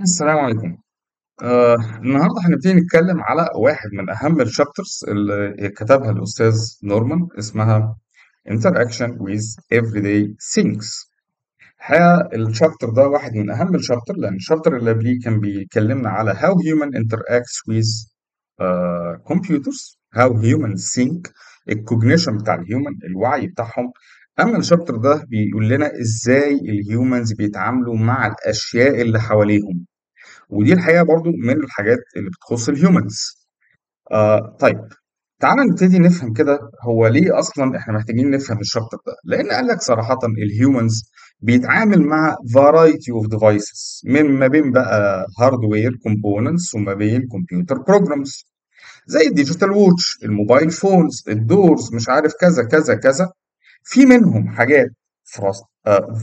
السلام عليكم. آه النهارده هنبتدي نتكلم على واحد من أهم ال chapters اللي كتبها الأستاذ نورمان اسمها Interaction with Everyday Things. الحقيقة ال chapter ده واحد من أهم ال chapter لأن ال chapter اللي قبليه كان بيكلمنا على how human interacts with uh, computers how humans think ال cognition بتاع ال human الوعي بتاعهم أما ال chapter ده بيقول لنا إزاي ال humans بيتعاملوا مع الأشياء اللي حواليهم. ودي الحقيقة برضو من الحاجات اللي بتخص ال humans آه طيب تعالى نبتدي نفهم كده هو ليه أصلا إحنا محتاجين نفهم ال chapter ده. لأن قال لك صراحة ال humans بيتعامل مع variety of devices من ما بين بقى hardware components وما بين computer programs زي ال digital watch ال mobile phones ال doors مش عارف كذا كذا كذا. في منهم حاجات first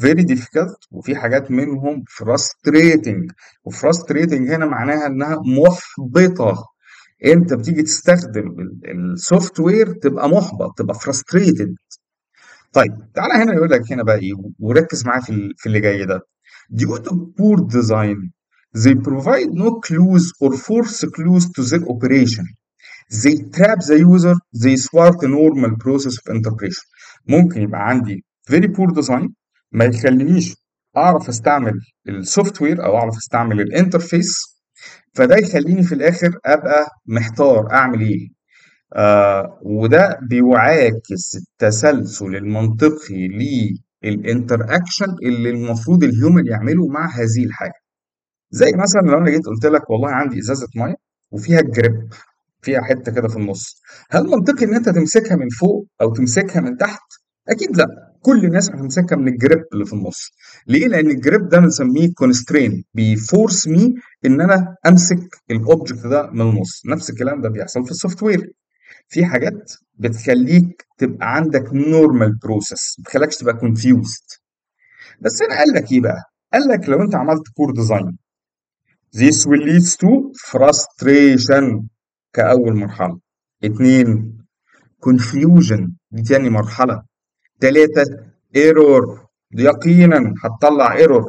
very difficult وفي حاجات منهم frustrating. و frustrating هنا معناها إنها محبطة. أنت بتيجي تستخدم ال software تبقى محبط تبقى frustrated. طيب تعالى هنا يقول لك هنا بقى إيه وركز معايا في في اللي جاي ده. Due to poor design they provide no clues or false clues to their operation. They trap the user they thwart the normal process of interpretation. ممكن يبقى عندي very poor design ما يخلينيش أعرف أستعمل ال software أو أعرف أستعمل ال interface فده يخليني في الآخر أبقى محتار أعمل إيه. آه وده بيعاكس التسلسل المنطقي لل interaction اللي المفروض ال human يعمله مع هذه الحاجة. زي مثلا لو أنا جيت قلت لك والله عندي إزازة مية وفيها grip فيها حتة كده في النص هل منطقي إن أنت تمسكها من فوق أو تمسكها من تحت؟ أكيد لا. كل الناس هتمسكها من ال grip اللي في النص. ليه؟ لأن ال grip ده بنسميه constraint بي force me إن أنا أمسك ال object ده من النص. نفس الكلام ده بيحصل في ال software. في حاجات بتخليك تبقى عندك normal process ما بتخليكش تبقى confused بس أنا قال لك إيه بقى؟ قال لك لو أنت عملت poor design this will lead to frustration كأول مرحلة. اتنين confusion. دي تاني مرحلة. Error. دي يقينا هتطلع error.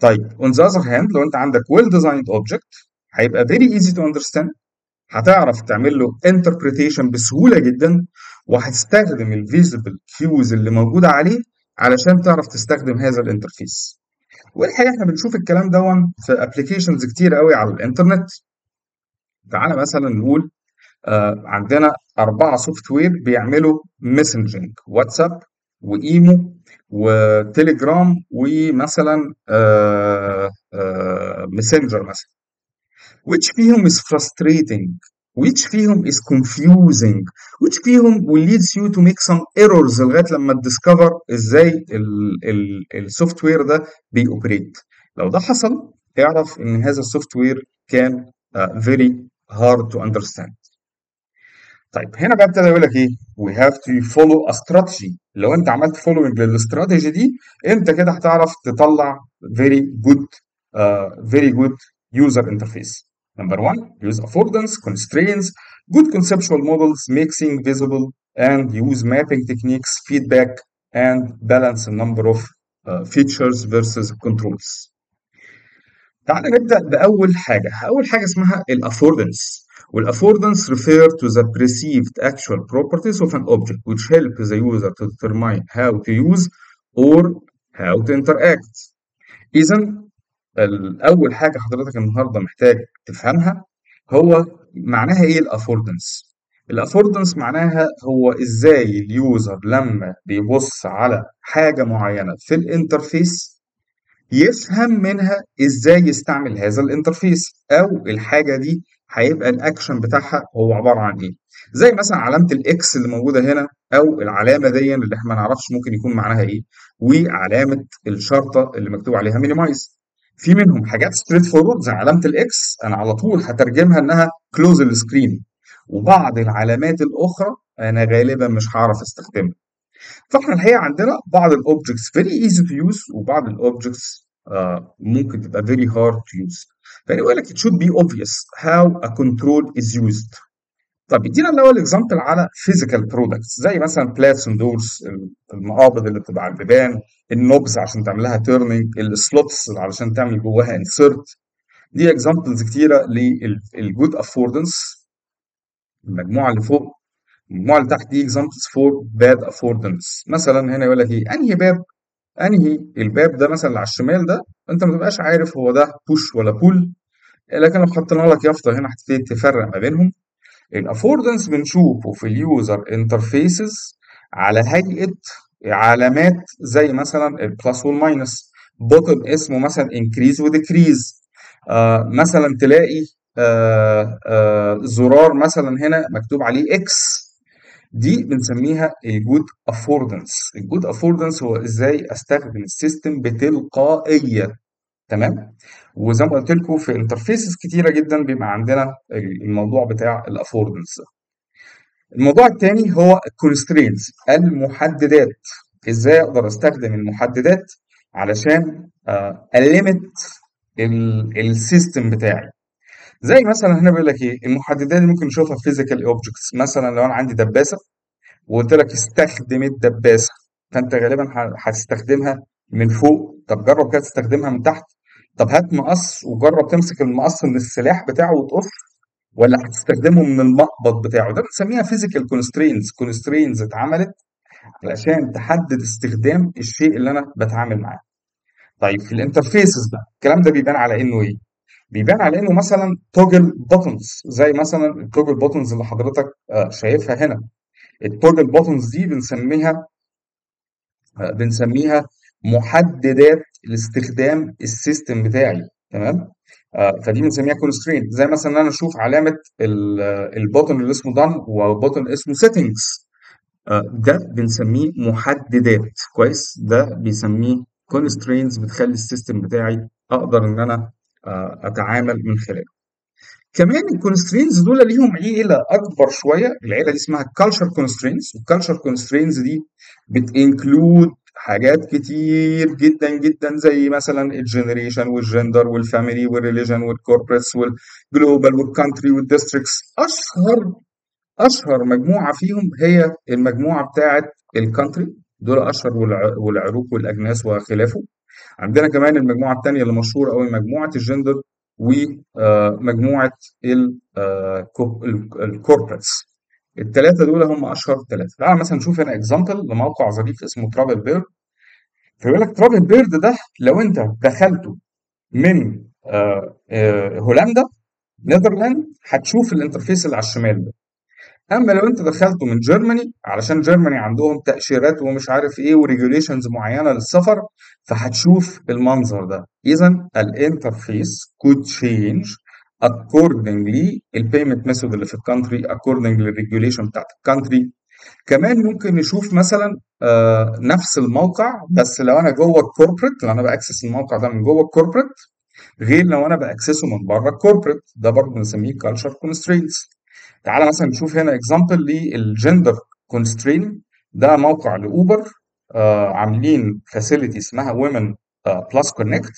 طيب on the other hand لو أنت عندك well designed object هيبقى very easy to understand. هتعرف تعمل له interpretation بسهولة جدا وهتستخدم ال visible cues اللي موجودة عليه علشان تعرف تستخدم هذا الانترفيس والحقيقة إحنا بنشوف الكلام ده في applications كتير قوي على الإنترنت. تعالى مثلا نقول آه عندنا أربعة software بيعملوا messaging واتساب وإيمو وتليجرام ومثلا آه آه ماسنجر مثلا. Which فيهم is frustrating which فيهم is confusing which فيهم will leads you to make some errors لغاية لما ت discover إزاي ال software ده بي operate لو ده حصل اعرف إن هذا ال software كان uh, very hard to understand. طيب هنا بقى ابتدى يقول لك إيه؟ we have to follow a strategy لو أنت عملت following لل strategy دي أنت كده هتعرف تطلع very good very good user interface number 1 use affordance constraints good conceptual models making things visible and use mapping techniques feedback and balance number of features versus controls تعال نبدأ بأول حاجة. أول حاجة اسمها ال affordance وال affordance refer to the perceived actual properties of an object which help the user to determine how to use or how to interact. إذا أول حاجة حضرتك النهاردة محتاج تفهمها هو معناها إيه ال affordance ال affordance معناها هو إزاي ال user لما بيبص على حاجة معينة في ال interface يفهم منها إزاي يستعمل هذا ال interface أو الحاجة دي هيبقى الاكشن بتاعها هو عبارة عن إيه؟ زي مثلا علامة ال X اللي موجودة هنا أو العلامة دي اللي إحنا ما نعرفش ممكن يكون معناها إيه وعلامة الشرطة اللي مكتوب عليها minimize في منهم حاجات straightforward زي علامة ال X أنا على طول هترجمها إنها close ال screen وبعض العلامات الأخرى أنا غالبا مش هعرف أستخدمها. فإحنا الحقيقة عندنا بعض ال objects very easy to use وبعض ال objects آه ممكن تبقى very hard to use. فيقول لك it should be obvious how a control is used. طب ادينا الأول example على physical products زي مثلا plates on doors المقابض اللي بتبقى على البيبان ال knobs عشان تعمل لها turning ال slots علشان تعمل جواها insert دي examples كتيرة لل good affordance المجموعة اللي فوق المجموعة اللي تحت دي examples for bad affordance مثلا هنا يقول لك إيه؟ أنهي باب أنهي الباب ده مثلا اللي على الشمال ده أنت ما تبقاش عارف هو ده push ولا pull لكن لو حطينا لك يافطة هنا هتبتدي تفرق ما بينهم. ال affordance بنشوفه في ال user interfaces على هيئة علامات زي مثلا ال plus وال minus button اسمه مثلا increase و decrease آه مثلا تلاقي آه آه زرار مثلا هنا مكتوب عليه X دي بنسميها ال good affordance ال good affordance هو إزاي أستخدم ال system بتلقائية. تمام؟ وزي ما قلت لكم في interfaces كتيرة جدا بيبقى عندنا الموضوع بتاع ال affordance الموضوع الثاني هو ال constraints المحددات. إزاي أقدر أستخدم المحددات؟ علشان أ limit ال system بتاعي. زي مثلا هنا بيقول لك إيه؟ المحددات دي ممكن نشوفها في physical objects مثلا لو أنا عندي دباسة وقلت لك استخدم الدباسه فأنت غالبا هتستخدمها من فوق. طب جرب كده تستخدمها من تحت. طب هات مقص وجرب تمسك المقص من السلاح بتاعه وتقص ولا هتستخدمه من المقبض بتاعه. ده بنسميها physical constraints constraints اتعملت علشان تحدد استخدام الشيء اللي أنا بتعامل معاه. طيب في ال interfaces بقى الكلام ده بيبان على إنه إيه؟ بيبان على إنه مثلا toggle buttons زي مثلا ال toggle buttons اللي حضرتك شايفها هنا. ال toggle buttons دي بنسميها بنسميها محددات لاستخدام ال system بتاعي تمام؟ آه فدي بنسميها constraint زي مثلا أنا أشوف علامة ال button اللي اسمه done و button اسمه settings آه ده بنسميه محددات. كويس؟ ده بيسميه constraints بتخلي ال system بتاعي أقدر إن أنا آه أتعامل من خلاله كمان ال constraints دول ليهم عيلة أكبر شوية. العيلة دي اسمها culture constraints وال culture constraints دي بت include حاجات كتير جدا جدا زي مثلا الجنريشن والجندر والفاميلي والريليجن والكوربريتس والجلوبال والكانتري والديستريكتس أشهر أشهر مجموعة فيهم هي المجموعة بتاعه ال country دول أشهر والعروق والأجناس وخلافه. عندنا كمان المجموعة الثانية اللي مشهورة قوي مجموعة الجندر ومجموعه ال corporates الثلاثه دول هم أشهر ثلاثة تعال مثلا نشوف هنا example لموقع ظريف اسمه Travelbird فيقول لك Travelbird ده لو أنت دخلته من آآ هولندا Netherlands هتشوف ال interface اللي على الشمال ده. أما لو أنت دخلته من Germany علشان Germany عندهم تأشيرات ومش عارف إيه و regulations معينة للسفر فهتشوف المنظر ده. اذا ال interface could change accordingly ال payment method اللي في ال country according لل regulation بتاعت ال country كمان ممكن نشوف مثلا آه نفس الموقع بس لو أنا جوه ال corporate لو أنا ب access الموقع ده من جوه ال corporate غير لو أنا ب access ه من بره ال corporate ده برضه بنسميه culture constraints تعالى مثلا نشوف هنا example لل gender constraint ده موقع ل Uber آه عاملين facility اسمها Women Plus Connect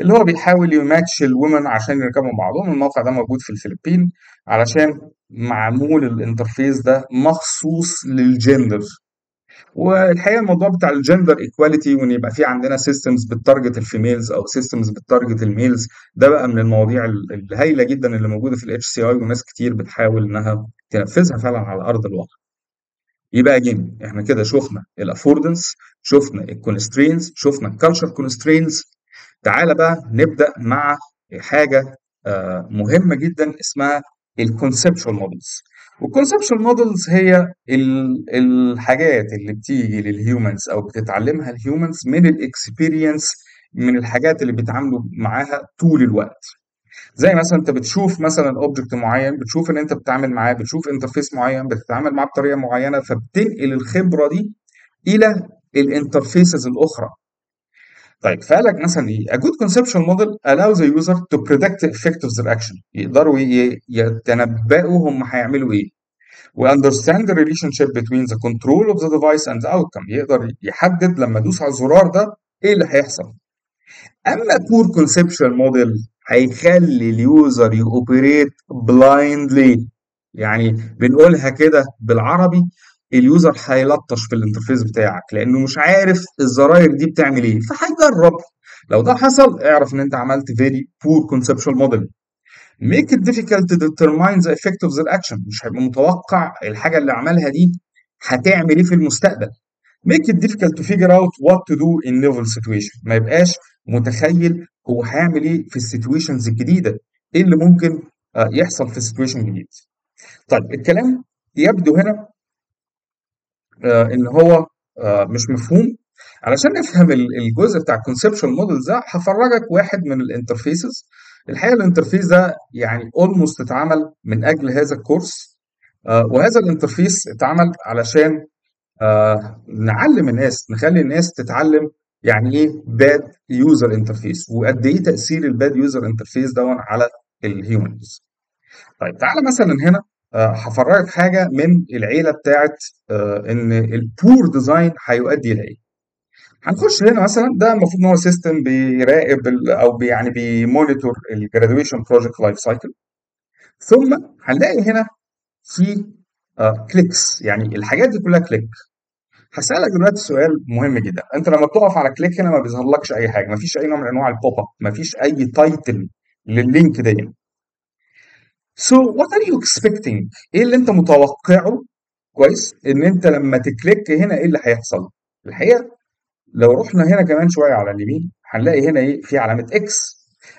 اللي هو بيحاول ي match ال women عشان يركبوا بعضهم. الموقع ده موجود في الفلبين علشان معمول ال interface ده مخصوص للجندر والحقيقة الموضوع بتاع ال gender equality وإن يبقى في عندنا systems بت target ال females أو systems بت target ال males ده بقى من المواضيع الهائله جدا اللي موجودة في ال HCI وناس كتير بتحاول إنها تنفذها فعلا على أرض الواقع. يبقى اجين إحنا كده شفنا ال affordance شفنا ال constraints شفنا ال culture constraints تعالى بقى نبدأ مع حاجة مهمة جدا اسمها ال conceptual models وال conceptual models هي الحاجات اللي بتيجي لل humans أو بتتعلمها ال humans من ال experience من الحاجات اللي بيتعاملوا معاها طول الوقت. زي مثلا أنت بتشوف مثلا object معين بتشوف إن أنت بتتعامل معاه بتشوف interface معين بتتعامل معاه بطريقة معينة فبتنقل الخبرة دي إلى ال interfaces الأخرى. طيب فقال لك مثلا إيه a good conceptual model allows the user to predict effective their action يقدروا يتنبأوا هم هيعملوا إيه و understand the relationship between the control of the device and the outcome يقدر يحدد لما ادوس على الزرار ده إيه اللي هيحصل اما poor conceptual model هيخلي ال user ي operate blindly يعني بنقولها كده بالعربي ال user هيلطش في ال interface بتاعك لأنه مش عارف الزراير دي بتعمل إيه فهيجرب. لو ده حصل اعرف إن أنت عملت very poor conceptual model make it difficult to determine the effect of the action. مش هيبقى متوقع الحاجة اللي عملها دي هتعمل إيه في المستقبل. Make it difficult to figure out what to do in novel situation. ما يبقاش متخيل هو هيعمل إيه في ال situations الجديدة. إيه اللي ممكن آه، يحصل في situation جديد. طيب الكلام يبدو هنا آه، إن هو آه، مش مفهوم. علشان نفهم ال- الجزء بتاع ال conceptual model ده هفرجك واحد من ال interfaces الحقيقة ال interface ده يعني almost اتعمل من أجل هذا ال course. آه، وهذا ال interface اتعمل علشان نعلم الناس نخلي الناس تتعلم يعني إيه bad user interface وقد إيه تأثير ال bad user interface ده على ال humans طيب تعالى مثلا هنا هفرجك حاجة من العيلة بتاعت آه، إن ال poor design هيؤدي إلى إيه هنخش هنا مثلا ده المفروض إن هو system بيراقب أو بي يعني بي monitor ال graduation project life cycle ثم هنلاقي هنا في clicks يعني الحاجات دي كلها click هسألك دلوقتي سؤال مهم جدا. أنت لما بتقف على click هنا ما بيظهرلكش أي حاجة. ما فيش أي نوع من أنواع ال pop up ما فيش أي title لل link دي So what are you expecting؟ إيه اللي أنت متوقعه؟ كويس. إن أنت لما ت click هنا إيه اللي هيحصل؟ الحقيقة لو رحنا هنا كمان شوية على اليمين هنلاقي هنا إيه؟ في علامة X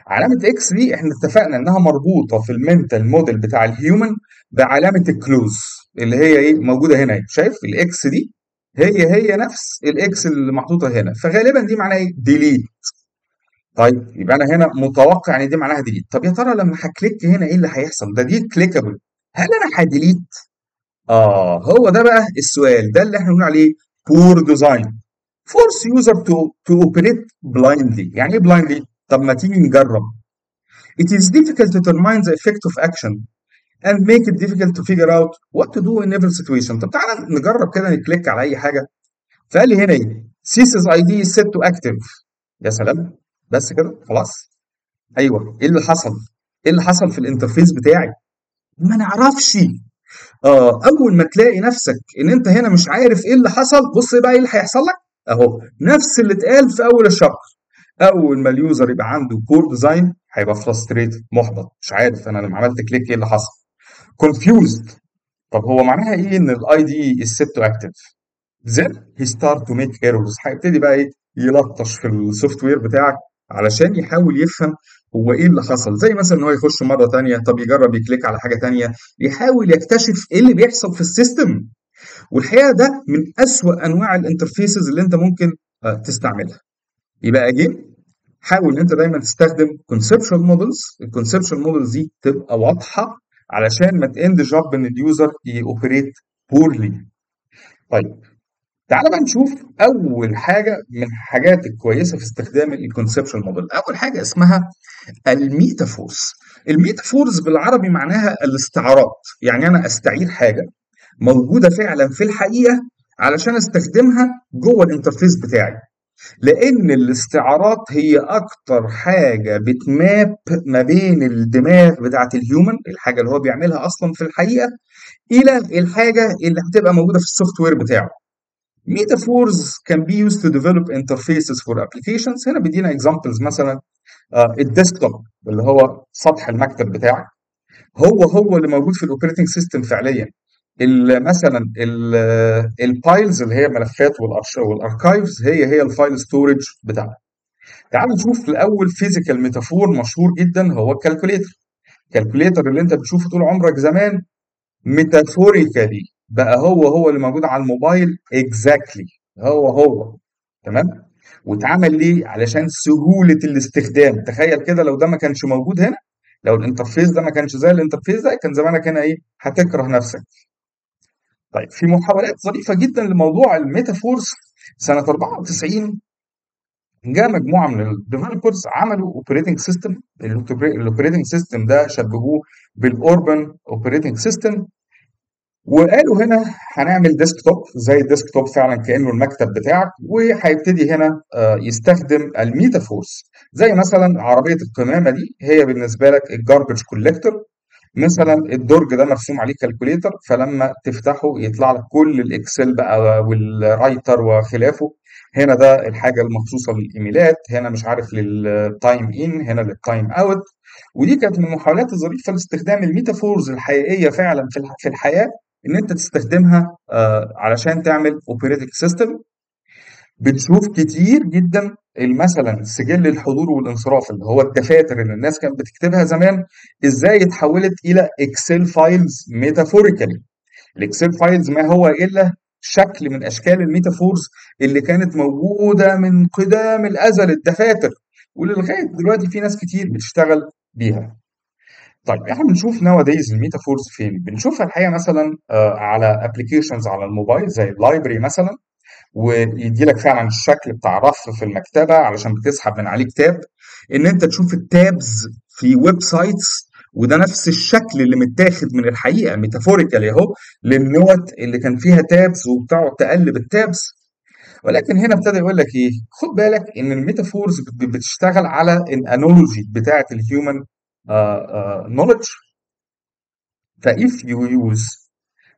علامة X دي إحنا اتفقنا إنها مربوطة في ال mental model بتاع ال human بعلامة ال close اللي هي إيه؟ موجودة هنا إيه؟ شايف؟ ال X دي هي هي نفس ال X اللي محطوطة هنا. فغالبا دي معناها إيه؟ delete طيب يبقى أنا هنا متوقع إن دي معناها delete. طب يا ترى لما ه click هنا إيه اللي هيحصل؟ ده دي clickable هل أنا ه delete؟ آه هو ده بقى السؤال. ده اللي إحنا بنقول عليه poor design force user to to operate blindly يعني إيه blindly طب ما تيجي نجرب. It is difficult to determine the effect of action and make it difficult to figure out what to do in every situation. طب تعالى نجرب كده ن click على أي حاجة. فقال لي هنا إيه؟ CSS ID is set to active. يا سلام. بس كده خلاص. أيوه. إيه اللي حصل؟ إيه اللي حصل في ال interface بتاعي؟ ما نعرفش. آه أول ما تلاقي نفسك إن أنت هنا مش عارف إيه اللي حصل بص بقى إيه اللي هيحصل لك. أهو نفس اللي اتقال في أول ال chapter أول ما ال user يبقى عنده poor design هيبقى frustrated محبط مش عارف أنا لما عملت click إيه اللي حصل. Confused. طب هو معناها إيه إن ال ID is set to active then he start to make هيبتدي بقى إيه؟ يلطش في ال software بتاعك. علشان يحاول يفهم هو إيه اللي حصل. زي مثلا إن هو يخش مرة تانية طب يجرب ي click على حاجة تانية يحاول يكتشف إيه اللي بيحصل في ال system. والحقيقة ده من أسوأ أنواع ال interfaces اللي أنت ممكن آه، تستعملها. يبقى again حاول إن أنت دايما تستخدم conceptual models. ال conceptual models دي تبقى واضحة علشان ما تend up إن ال user ي operate poorly طيب تعال بقى نشوف أول حاجة من الحاجات الكويسة في استخدام ال conceptual model أول حاجة اسمها ال metaphors ال metaphors بالعربي معناها الاستعارات يعني أنا أستعير حاجة موجودة فعلا في الحقيقة علشان أستخدمها جوه ال interface بتاعي. لأن الاستعارات هي أكتر حاجة بت map ما بين الدماغ بتاعة ال human الحاجة اللي هو بيعملها أصلا في الحقيقة إلى الحاجة اللي هتبقى موجودة في ال software بتاعه. Metaphors can be used to develop interfaces for applications. هنا بيدينا examples. مثلا آه، ال desktop اللي هو سطح المكتب بتاعك. هو هو اللي موجود في ال operating system فعليا. مثلا ال files اللي هي ملفات وال archives هي هي ال file storage بتاعك. تعال نشوف الأول physical metaphor مشهور جدا هو ال calculator ال calculator اللي أنت بتشوفه طول عمرك زمان metaphorically بقى هو هو اللي موجود على الموبايل exactly هو هو. تمام؟ واتعمل ليه؟ علشان سهولة الاستخدام. تخيل كده لو ده ما كانش موجود هنا لو ال interface ده ما كانش زي ال interface ده كان زمانك هنا إيه؟ هتكره نفسك. طيب في محاولات ظريفة جدا لموضوع ال metaphors سنة 94 جاء مجموعة من ال developers عملوا operating system ال operating system ده شبهوه بال urban operating system وقالوا هنا هنعمل desktop زي ال desktop فعلا كأنه المكتب بتاعك وهيبتدي هنا آه، يستخدم ال metaphors. زي مثلا عربية القمامه دي هي بالنسبة لك ال garbage collector مثلا الدرج ده مرسوم عليه calculator فلما تفتحه يطلع لك كل ال Excel بقى وال Writer وخلافه. هنا ده الحاجة المخصوصة للإيميلات هنا مش عارف لل time in هنا لل time out ودي كانت من المحاولات الظريفة لاستخدام ال metaphors الحقيقية فعلا في الحياة. إن أنت تستخدمها آه، علشان تعمل operating system بنشوف كتير جدا مثلا سجل الحضور والانصراف اللي هو الدفاتر اللي الناس كانت بتكتبها زمان إزاي اتحولت إلى Excel files metaphorically ال Excel files ما هو إلا شكل من أشكال ال metaphors اللي كانت موجودة من قديم الأزل الدفاتر واللي لغايه دلوقتي في ناس كتير بتشتغل بيها. طيب إحنا بنشوف nowadays ال metaphors فين بنشوفها الحقيقة مثلا آه، على applications على الموبايل زي ال library مثلا ويدي لك فعلا الشكل بتاع رف في المكتبة علشان بتسحب من عليه كتاب. إن أنت تشوف ال tabs في websites وده نفس الشكل اللي متاخد من الحقيقة metaphorically أهو لل note اللي كان فيها tabs وبتقعد تقلب ال tabs ولكن هنا ابتدى يقول لك إيه؟ خد بالك إن ال metaphors بت- بتشتغل على ال analogy بتاعة ال human knowledge if you use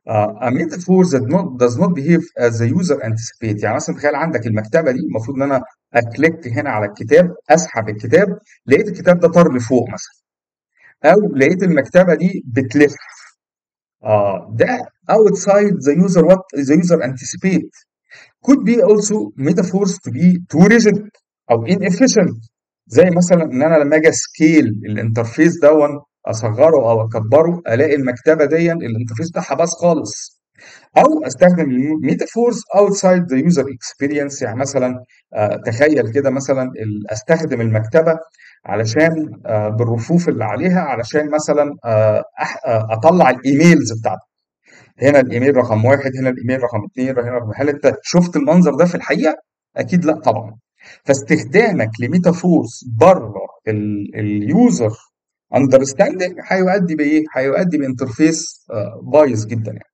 uh, a metaphor that not, does not behave as the user anticipate يعني مثلا تخيل عندك المكتبه دي المفروض ان أنا أ click هنا على الكتاب اسحب الكتاب لقيت الكتاب ده طار لفوق مثلا أو لقيت المكتبه دي بتلف آه ده outside the user what the user anticipate could be also metaphors to be too rigid أو inefficient زي مثلا إن أنا لما أجي scale ال interface down أصغره أو أكبره ألاقي المكتبة دي ال interface بتاعها باظ خالص. أو أستخدم ال metaphors outside the user experience يعني مثلا آه، تخيل كده مثلا أستخدم المكتبة علشان آه، بالرفوف اللي عليها علشان مثلا آه، أطلع ال emails بتاعتي. هنا الإيميل رقم واحد هنا الإيميل رقم اثنين هنا رقم هل أنت شفت المنظر ده في الحقيقة؟ أكيد لا طبعا. فاستخدامك ل metaphors بره ال user understanding هيؤدي بإيه؟ هيؤدي ب interface آه، بايظ جدا يعني.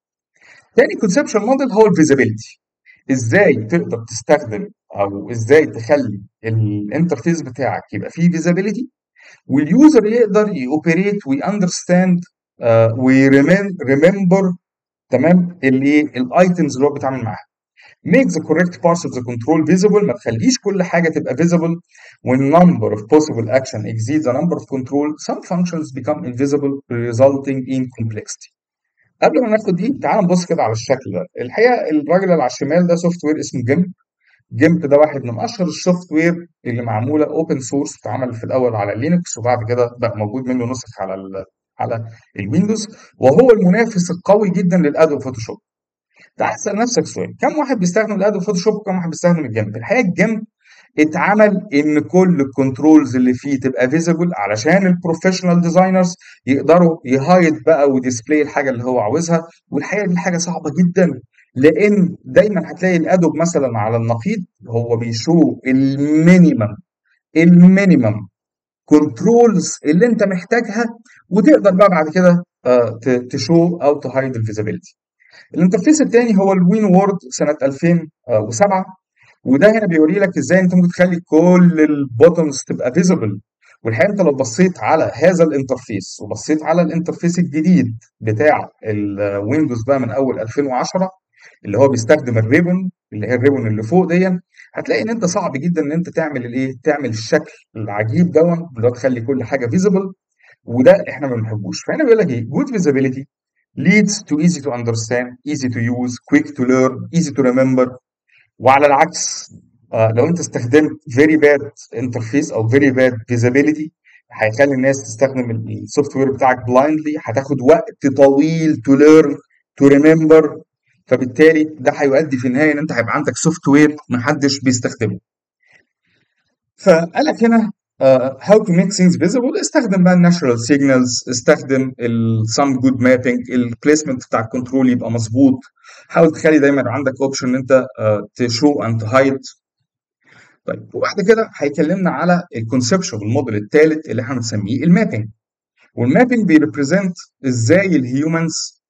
تاني conception model هو ال visibility إزاي تقدر تستخدم أو إزاي تخلي ال interface بتاعك يبقى فيه visibility وال user يقدر ي operate وي understand وي remember تمام الايه ال items اللي هو بيتعامل معاها make the correct parts of the control visible. ما تخليش كل حاجة تبقى visible. When number of possible action exceeds the number of control some functions become invisible resulting in complexity. قبل ما ناخد دي تعال نبص كده على الشكل ده. الحقيقة الراجل اللي على الشمال ده software اسمه GIMP GIMP ده واحد من أشهر ال software اللي معمولة open source اتعمل في الأول على Linux وبعد كده بقى موجود منه نسخ على على ال Windows وهو المنافس القوي جدا لل Adobe Photoshop تعال اسأل نفسك سؤال. كم واحد بيستخدم ال Adobe Photoshop وكم واحد بيستخدم ال GIMP الحقيقة ال GIMP اتعمل إن كل ال controls اللي فيه تبقى visible علشان ال professional designers يقدروا ي hide بقى و display الحاجة اللي هو عاوزها. والحقيقة دي حاجة صعبة جدا لأن دايما هتلاقي ال Adobe مثلا على النقيض هو بي show ال minimum ال minimum controls اللي أنت محتاجها وتقدر بقى بعد كده آه، ت show أو ت hide ال visibility ال interface الثاني هو ال WinWord سنة 2007 وده هنا بيوري لك إزاي أنت ممكن تخلي كل ال buttons تبقى visible والحقيقة أنت لو بصيت على هذا ال interface وبصيت على ال interface الجديد بتاع ال Windows بقى من أول 2010 اللي هو بيستخدم ال ribbon اللي هي ال ribbon اللي فوق دي هتلاقي إن أنت صعب جدا إن أنت تعمل الإيه؟ تعمل الشكل العجيب دوت اللي هو تخلي كل حاجة visible وده إحنا ما بنحبوش. فهنا بيقول لك إيه؟ good visibility leads to easy to understand easy to use quick to learn easy to remember. وعلى العكس آه، لو انت استخدمت very bad interface أو very bad visibility هيخلي الناس تستخدم ال software بتاعك blindly هتاخد وقت طويل to learn to remember. فبالتالي ده هيؤدي في النهاية إن أنت هيبقى عندك software محدش بيستخدمه. فقال لك هنا how to make things visible? استخدم بقى ال natural signals استخدم ال some good mapping ال placement بتاع ال control يبقى مظبوط. حاول تخلي دايما عندك option إن أنت ت show and hide طيب وبعد كده هيكلمنا على ال conceptual ال model الثالث اللي إحنا بنسميه المابينج والمابينج بيريبريزنت إزاي الهيومنز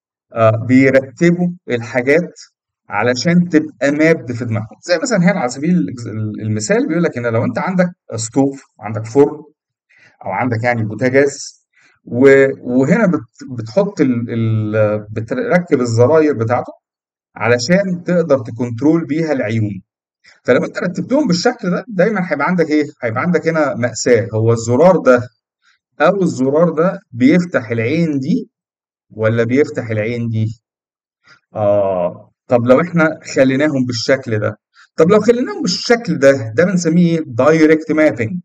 بيرتبوا الحاجات علشان تبقى mapped في دماغهم زي مثلا هنا على سبيل المثال بيقول لك إن لو أنت عندك stove عندك فرن أو عندك يعني بوتاجاز وهنا بتحط ال ال بتركب الزراير بتاعته علشان تقدر ت control بيها العيون فلو أنت رتبتهم بالشكل ده دايما هيبقى عندك إيه؟ هيبقى عندك هنا مأساة هو الزرار ده أو الزرار ده بيفتح العين دي ولا بيفتح العين دي؟ آه طب لو إحنا خليناهم بالشكل ده طب لو خليناهم بالشكل ده ده بنسميه direct mapping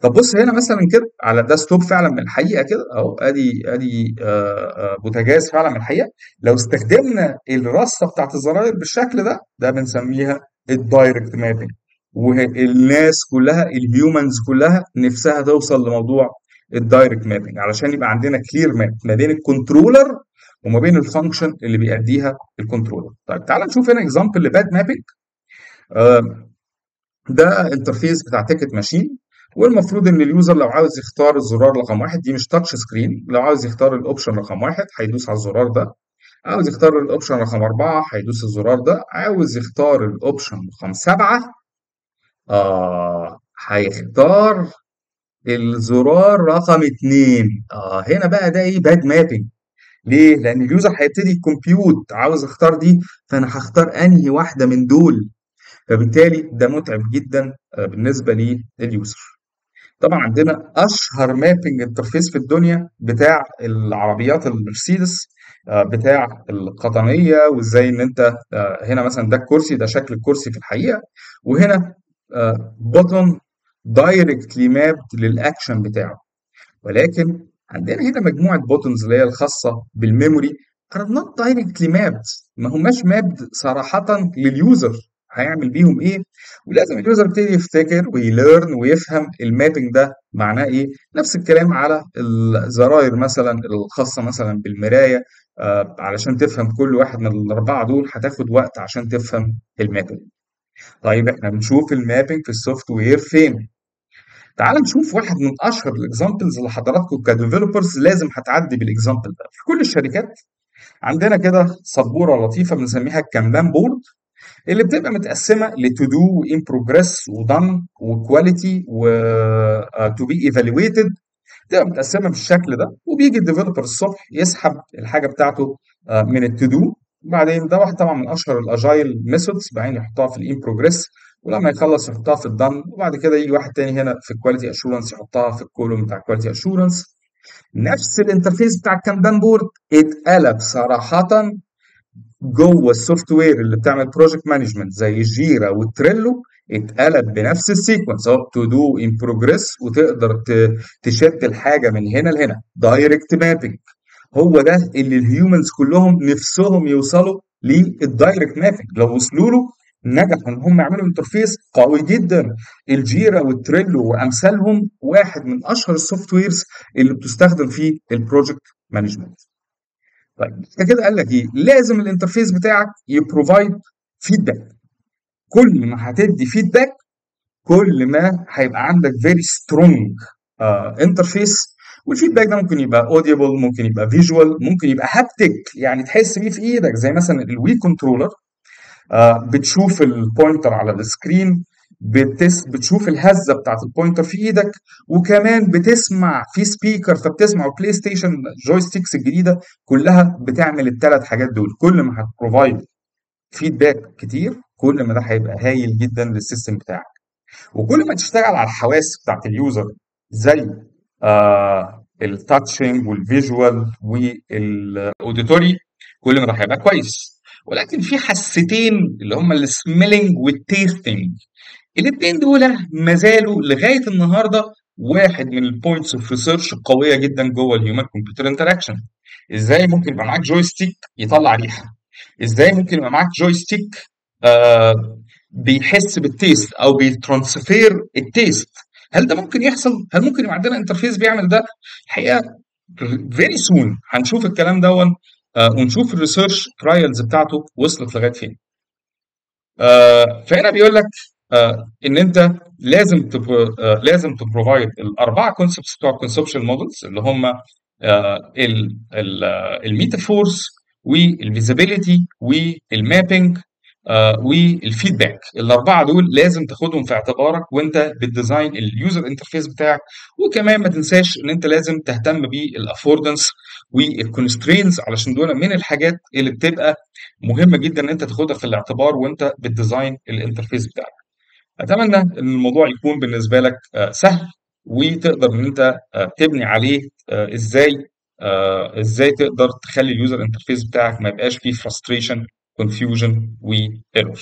طب بص هنا مثلا كده على ده stove فعلا من الحقيقة كده أهو أدي أدي آه، آه، بوتاجاز فعلا من الحقيقة. لو استخدمنا الرصة بتاعت الزراير بالشكل ده ده بنسميها ال direct mapping والناس كلها ال humans كلها نفسها توصل لموضوع ال direct mapping علشان يبقى عندنا clear map ما بين ال controller وما بين ال function اللي بيأديها ال controller طيب تعال نشوف هنا example ل bad mapping ده interface بتاع ticket machine والمفروض إن ال user لو عاوز يختار الزرار رقم واحد دي مش touch screen لو عاوز يختار ال option رقم واحد هيدوس على الزرار ده. عاوز يختار ال option رقم أربعة هيدوس الزرار ده. عاوز يختار ال option رقم سبعة آه هيختار الزرار رقم اتنين. آه هنا بقى ده إيه؟ bad mapping ليه؟ لأن ال user هيبتدي ي compute عاوز أختار دي فأنا هختار أنهي واحدة من دول. فبالتالي ده متعب جدا آه، بالنسبة لل user. طبعا عندنا أشهر mapping interface في الدنيا بتاع العربيات المرسيدس آه، بتاع القطنية وإزاي إن أنت آه، هنا مثلا ده الكرسي ده شكل الكرسي في الحقيقة. وهنا button directly map لل action بتاعه. ولكن عندنا هنا مجموعة buttons اللي هي الخاصة بال memory are not directly mapped. ما هماش mapped صراحة لل user هيعمل بيهم إيه؟ ولازم ال user يبتدي يفتكر وي learn ويفهم ال mapping ده معناه إيه؟ نفس الكلام على الزراير مثلا الخاصة مثلا بالمراية. آه علشان تفهم كل واحد من الأربعة دول هتاخد وقت عشان تفهم ال mapping طيب إحنا بنشوف ال mapping في ال software فين؟ تعال نشوف واحد من أشهر ال examples اللي حضراتكم ك developers لازم هتعدي بال example ده. في كل الشركات عندنا كده سبورة لطيفة بنسميها ال Kanban board اللي بتبقى متقسمة لتو دو وان بروجريس ودان وكواليتي وتو بي ايفالويتد بتبقى متقسمة بالشكل ده وبيجي ال developer الصبح يسحب الحاجة بتاعته آه، من ال to do بعدين ده واحد طبعا من أشهر ال agile methods بعدين يحطها في ال in progress ولما يخلص يحطها في ال done وبعد كده يجي واحد تاني هنا في ال quality assurance يحطها في ال column بتاع ال quality assurance نفس ال interface بتاع ال Kanban board اتقلب صراحة جوه ال software اللي بتعمل project management زي Jira وال Trello اتقلب بنفس ال sequence اهو to do in progress وتقدر تشد الحاجة من هنا لهنا direct mapping هو ده اللي ال humans كلهم نفسهم يوصلوا لل direct mapping لو وصلوا له نجحوا إن هم يعملوا interface قوي جدا. ال Jira وال Trello وأمثالهم واحد من أشهر ال softwares اللي بتستخدم في ال project management طيب كده قال لك إيه؟ لازم ال interface بتاعك ي provide feedback كل ما هتدي feedback كل ما هيبقى عندك very strong interface وال feedback ده ممكن يبقى audible ممكن يبقى visual ممكن يبقى haptic يعني تحس بيه في إيدك زي مثلا ال Wii controller بتشوف ال pointer على ال screen بتس بتشوف الهزة بتاعت ال pointer في إيدك وكمان بتسمع في speaker فبتسمع ال PlayStation joysticks الجديدة كلها بتعمل الثلاث حاجات دول. كل ما هت provide feedback كتير كل ما ده هيبقى هايل جدا لل system بتاعك. وكل ما تشتغل على الحواس بتاعت ال user زي آه ال touching وال visual وال auditory كل ما ده هيبقى كويس. ولكن في حستين اللي هم ال smelling وال tasting الاثنين دول ما زالوا لغاية النهارده واحد من ال points of research القويه جدا جوه ال human computer interaction إزاي ممكن يبقى معاك joystick يطلع ريحة؟ إزاي ممكن يبقى معاك joystick آه بيحس بال taste أو بي transfer ال taste هل ده ممكن يحصل؟ هل ممكن يبقى عندنا interface بيعمل ده؟ الحقيقة very soon هنشوف الكلام ده آه ونشوف ال research trials بتاعته وصلت لغاية فين. آه فهنا بيقول لك آه إن أنت لازم لازم ت provide الأربعة concepts بتوع ال conception models اللي هم ال metaphors وال visibility وال mapping آه، وال feedback. الأربعة دول لازم تاخدهم في اعتبارك وأنت بت design ال user interface بتاعك. وكمان ما تنساش إن أنت لازم تهتم بال affordance وال constraints علشان دول من الحاجات اللي بتبقى مهمة جدا إن أنت تاخدها في الاعتبار وأنت بت design ال interface بتاعك. أتمنى إن الموضوع يكون بالنسبة لك آه، سهل وتقدر إن أنت آه، تبني عليه إزاي إزاي تقدر تخلي ال user interface بتاعك ما يبقاش فيه frustration confusion و error